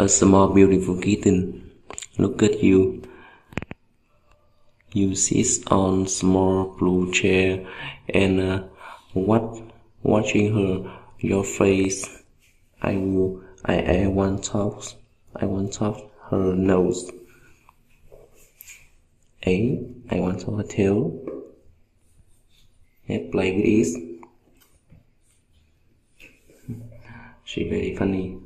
A small beautiful kitten. Look at you. You sit on small blue chair and uh, what watching her your face. I will I, I want talk I want talk her nose. A I want to her tail. And play with it. She very funny.